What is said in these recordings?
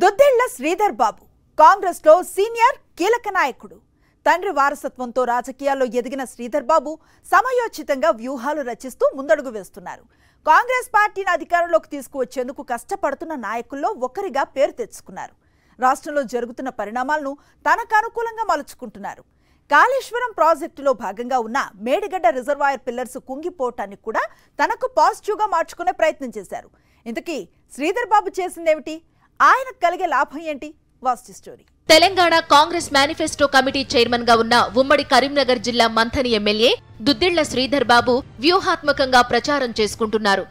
దుద్దిళ్ళ శ్రీధర్ బాబు కాంగ్రెస్లో సీనియర్ కీలక నాయకుడు. తండ్రి వారసత్వంతో రాజకీయాల్లో ఎదిగిన శ్రీధర్ బాబు సమయోచితంగా వ్యూహాలు రచిస్తూ ముందడుగు వేస్తున్నారు. కాంగ్రెస్ పార్టీని అధికారంలోకి తీసుకువచ్చేందుకు కష్టపడుతున్న నాయకుల్లో ఒకరిగా పేరు తెచ్చుకున్నారు. రాష్ట్రంలో జరుగుతున్న పరిణామాలను తనకు అనుకూలంగా మలుచుకుంటున్నారు. కాళేశ్వరం ప్రాజెక్టులో భాగంగా ఉన్న మేడిగడ్డ రిజర్వాయర్ పిల్లర్స్ కుంగిపోవటాన్ని కూడా తనకు పాజిటివ్గా మార్చుకునే ప్రయత్నం చేశారు. ఇంతకీ శ్రీధర్ బాబు చేసిందేమిటి? ఆయనకు కలిగే లాభం ఏంటి? వాస్తు story. Telangana Congress manifesto committee చైర్మన్గా ఉన్న ఉమ్మడి కరీంనగర్ జిల్లా మంథని ఎమ్మెల్యే దుద్దిళ్ళ శ్రీధర్ బాబు వ్యూహాత్మకంగా ప్రచారం చేసుకుంటున్నారు.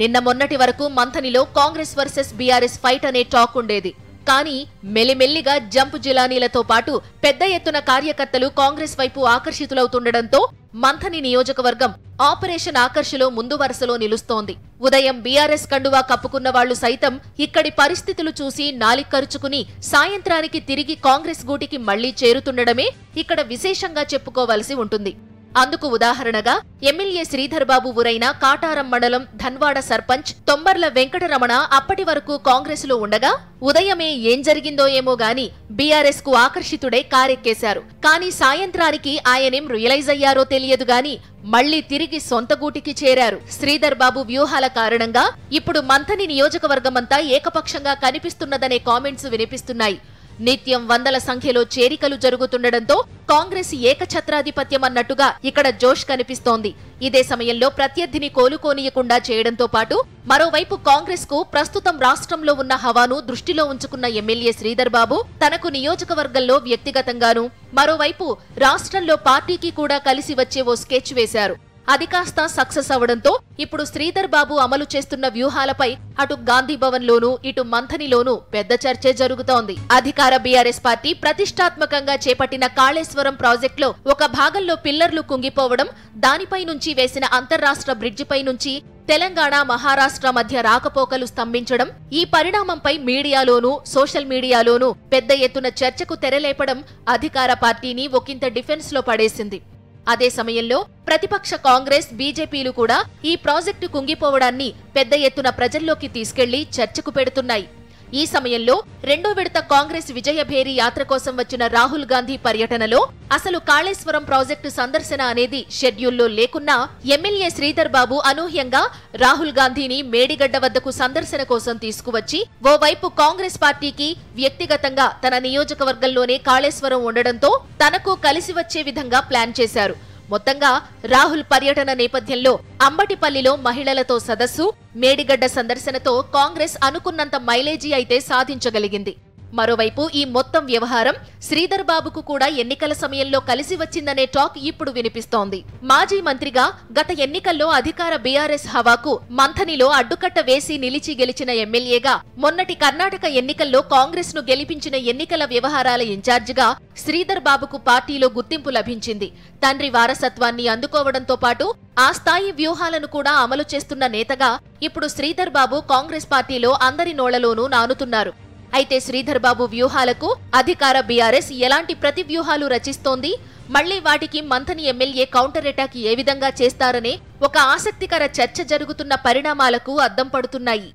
నిన్న మొన్నటి వరకు మంథనిలో కాంగ్రెస్ వర్సెస్ బీఆర్ఎస్ ఫైట్ అనే టాక్ ఉండేది. కానీ మెల్లిమెల్లిగా జంపు జిలానీలతో పాటు పెద్ద ఎత్తున కార్యకర్తలు కాంగ్రెస్ వైపు ఆకర్షితులవుతుండటంతో మంథని నియోజకవర్గం ఆపరేషన్ ఆకర్షలో ముందు వరుసలో నిలుస్తోంది. ఉదయం బీఆర్ఎస్ కండువా కప్పుకున్న వాళ్ళు సైతం ఇక్కడి పరిస్థితులు చూసి నాలిక్కరుచుకుని సాయంత్రానికి తిరిగి కాంగ్రెస్ గూటికి మళ్ళీ చేరుతుండడమే ఇక్కడ విశేషంగా చెప్పుకోవలసి ఉంటుంది. అందుకు ఉదాహరణగా ఎమ్మెల్యే శ్రీధర్ బాబు ఊరైన కాటారం మండలం ధన్వాడ సర్పంచ్ తొంబర్ల వెంకటరమణ అప్పటి వరకు కాంగ్రెస్లో ఉండగా ఉదయమే ఏం జరిగిందో ఏమో గాని బీఆర్ఎస్కు ఆకర్షితుడై కారెక్కేశారు. కానీ సాయంత్రానికి ఆయనేం రియలైజ్ అయ్యారో తెలియదు గాని మళ్ళీ తిరిగి సొంత గూటికి చేరారు. శ్రీధర్ బాబు వ్యూహాల కారణంగా ఇప్పుడు మంథని నియోజకవర్గమంతా ఏకపక్షంగా కనిపిస్తున్నదనే కామెంట్స్ వినిపిస్తున్నాయి. నిత్యం వందల సంఖ్యలో చేరికలు జరుగుతుండటంతో కాంగ్రెస్ ఏకఛత్రాధిపత్యం అన్నట్టుగా ఇక్కడ జోష్ కనిపిస్తోంది. ఇదే సమయంలో ప్రత్యర్థిని కోలుకోనీయకుండా చేయడంతో పాటు మరోవైపు కాంగ్రెస్కు ప్రస్తుతం రాష్ట్రంలో ఉన్న హవాను దృష్టిలో ఉంచుకున్న ఎమ్మెల్యే శ్రీధర్ బాబు తనకు నియోజకవర్గంలో వ్యక్తిగతంగాను మరోవైపు రాష్ట్రంలో పార్టీకి కూడా కలిసి వచ్చే ఓ స్కెచ్ వేశారు. అది కాస్త సక్సెస్ అవడంతో ఇప్పుడు శ్రీధర్ బాబు అమలు చేస్తున్న వ్యూహాలపై అటు గాంధీ భవన్ లోను ఇటు మంథనిలోనూ పెద్ద చర్చే జరుగుతోంది. అధికార బీఆర్ఎస్ పార్టీ ప్రతిష్టాత్మకంగా చేపట్టిన కాళేశ్వరం ప్రాజెక్టులో ఒక భాగంలో పిల్లర్లు కుంగిపోవడం దానిపై నుంచి వేసిన అంతర్రాష్ట్ర బ్రిడ్జిపై నుంచి తెలంగాణ మహారాష్ట్ర మధ్య రాకపోకలు స్తంభించడం ఈ పరిణామంపై మీడియాలోనూ సోషల్ మీడియాలోనూ పెద్ద ఎత్తున చర్చకు తెరలేపడం అధికార పార్టీని ఒకంత డిఫెన్స్లో పడేసింది. అదే సమయంలో ప్రతిపక్ష కాంగ్రెస్ బీజేపీలు కూడా ఈ ప్రాజెక్టు కుంగిపోవడాన్ని పెద్ద ఎత్తున ప్రజల్లోకి తీసుకెళ్ళి చర్చకు పెడుతున్నాయి. ఈ సమయంలో రెండో విడత కాంగ్రెస్ విజయభేరి యాత్ర కోసం వచ్చిన రాహుల్ గాంధీ పర్యటనలో అసలు కాళేశ్వరం ప్రాజెక్టు సందర్శన అనేది షెడ్యూల్లో లేకున్నా ఎమ్మెల్యే శ్రీధర్ బాబు అనూహ్యంగా రాహుల్ గాంధీని మేడిగడ్డ వద్దకు సందర్శన కోసం తీసుకువచ్చి ఓవైపు కాంగ్రెస్ పార్టీకి వ్యక్తిగతంగా తన నియోజకవర్గంలోనే కాళేశ్వరం ఉండడంతో తనకు కలిసి వచ్చే విధంగా ప్లాన్ చేశారు. మొత్తంగా రాహుల్ పర్యటన నేపథ్యంలో అంబటిపల్లిలో మహిళలతో సదస్సు మేడిగడ్డ సందర్శనతో కాంగ్రెస్ అనుకున్నంత మైలేజీ అయితే సాధించగలిగింది. మరోవైపు ఈ మొత్తం వ్యవహారం శ్రీధర్ బాబుకు కూడా ఎన్నికల సమయంలో కలిసి వచ్చిందనే టాక్ ఇప్పుడు వినిపిస్తోంది. మాజీ మంత్రిగా గత ఎన్నికల్లో అధికార బీఆర్ఎస్ హవాకు మంథనిలో అడ్డుకట్ట వేసి నిలిచి గెలిచిన ఎమ్మెల్యేగా మొన్నటి కర్ణాటక ఎన్నికల్లో కాంగ్రెస్ను గెలిపించిన ఎన్నికల వ్యవహారాల ఇన్ఛార్జిగా శ్రీధర్ బాబుకు పార్టీలో గుర్తింపు లభించింది. తండ్రి వారసత్వాన్ని అందుకోవడంతో పాటు ఆ స్థాయి వ్యూహాలను కూడా అమలు చేస్తున్న నేతగా ఇప్పుడు శ్రీధర్ బాబు కాంగ్రెస్ పార్టీలో అందరి నోళ్ళలోనూ నానుతున్నారు. అయితే శ్రీధర్ బాబు వ్యూహాలకు అధికార బీఆర్ఎస్ ఎలాంటి ప్రతి వ్యూహాలు రచిస్తోంది? మళ్ళీ వాటికి మంథని ఎమ్మెల్యే కౌంటర్ అటాక్ ఏ విధంగా చేస్తారనే ఒక ఆసక్తికర చర్చ జరుగుతున్న పరిణామాలకు అద్దం పడుతున్నాయి.